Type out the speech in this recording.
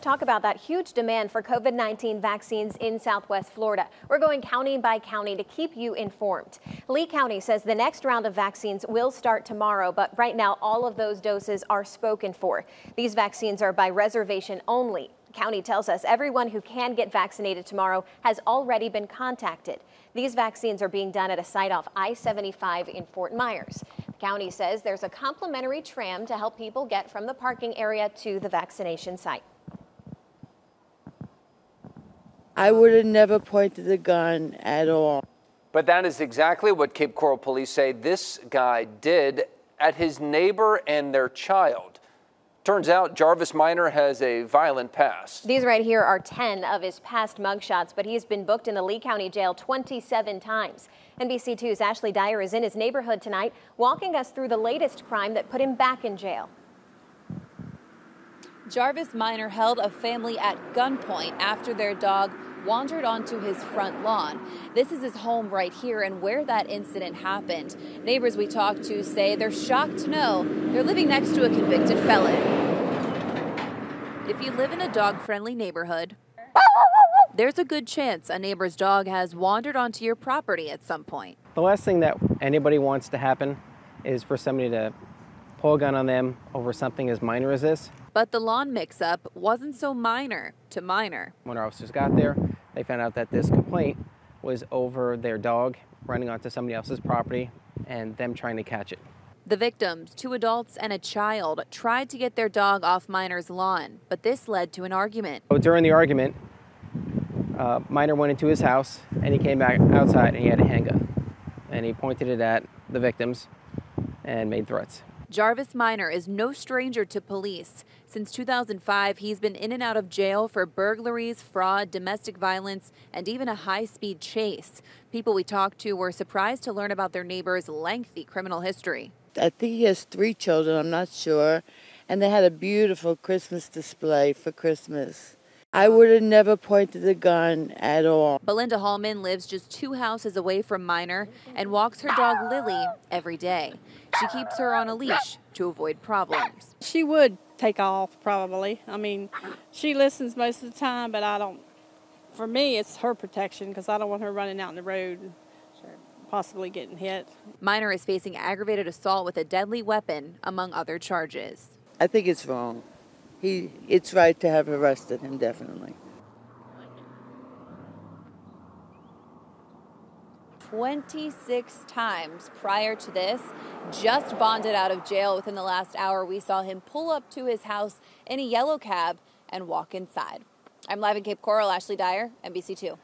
Talk about that huge demand for COVID 19 vaccines in Southwest Florida. We're going county by county to keep you informed. Lee County says the next round of vaccines will start tomorrow, but right now all of those doses are spoken for. These vaccines are by reservation only. County tells us everyone who can get vaccinated tomorrow has already been contacted. These vaccines are being done at a site off I 75 in Fort Myers. The county says there's a complimentary tram to help people get from the parking area to the vaccination site. I would have never pointed the gun at all. But that is exactly what Cape Coral police say this guy did at his neighbor and their child. Turns out Jarvis Minor has a violent past. These right here are 10 of his past mugshots, but he's been booked in the Lee County Jail 27 times. NBC2's Ashley Dyer is in his neighborhood tonight, walking us through the latest crime that put him back in jail. Jarvis Minor held a family at gunpoint after their dog wandered onto his front lawn. This is his home right here and where that incident happened. Neighbors we talked to say they're shocked to know they're living next to a convicted felon. If you live in a dog friendly neighborhood, there's a good chance a neighbor's dog has wandered onto your property at some point. The last thing that anybody wants to happen is for somebody to pull a gun on them over something as minor as this. But the lawn mix up wasn't so minor to minor. When our officers got there, they found out that this complaint was over their dog running onto somebody else's property and them trying to catch it. The victims, two adults and a child, tried to get their dog off Minor's lawn, but this led to an argument. So during the argument, uh, Minor went into his house and he came back outside and he had a handgun. And he pointed it at the victims and made threats. Jarvis Minor is no stranger to police. Since 2005, he's been in and out of jail for burglaries, fraud, domestic violence, and even a high speed chase. People we talked to were surprised to learn about their neighbor's lengthy criminal history. I think he has three children, I'm not sure. And they had a beautiful Christmas display for Christmas. I would have never pointed the gun at all. Belinda Hallman lives just two houses away from Minor and walks her dog Lily every day. She keeps her on a leash to avoid problems. She would take off probably. I mean, she listens most of the time, but I don't. For me, it's her protection because I don't want her running out in the road possibly getting hit. Minor is facing aggravated assault with a deadly weapon, among other charges. I think it's wrong. He, it's right to have arrested him, definitely. 26 times prior to this, just bonded out of jail within the last hour. We saw him pull up to his house in a yellow cab and walk inside. I'm live in Cape Coral, Ashley Dyer, NBC2.